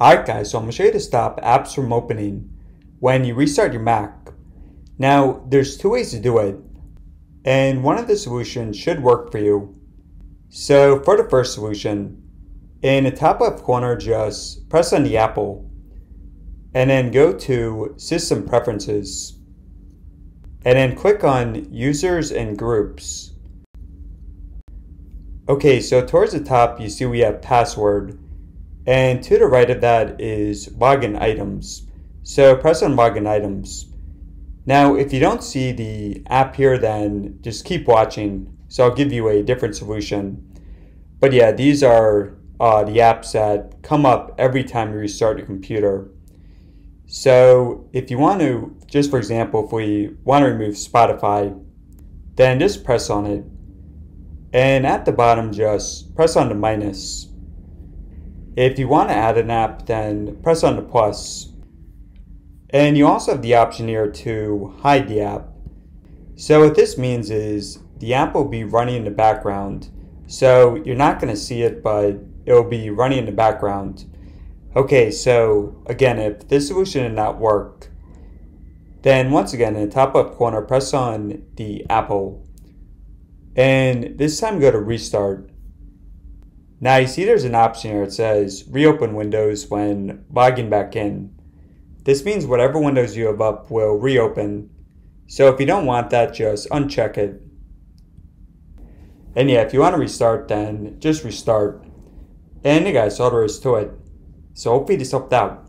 Alright guys, so I'm going to show you to stop apps from opening when you restart your Mac. Now, there's two ways to do it, and one of the solutions should work for you. So for the first solution, in the top left corner, just press on the Apple, and then go to System Preferences, and then click on Users and Groups. Okay, so towards the top, you see we have Password, and to the right of that is login items. So press on login items. Now, if you don't see the app here, then just keep watching. So I'll give you a different solution. But yeah, these are uh, the apps that come up every time you restart your computer. So if you want to, just for example, if we want to remove Spotify, then just press on it. And at the bottom, just press on the minus. If you want to add an app, then press on the plus. And you also have the option here to hide the app. So what this means is the app will be running in the background. So you're not going to see it, but it will be running in the background. Okay, so again, if this solution did not work, then once again, in the top left corner, press on the Apple. And this time go to restart. Now you see there's an option here. It says reopen Windows when logging back in. This means whatever Windows you have up will reopen. So if you don't want that, just uncheck it. And yeah, if you want to restart, then just restart. And guys, all there is to it. So hopefully this helped out.